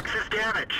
One damage. is damaged.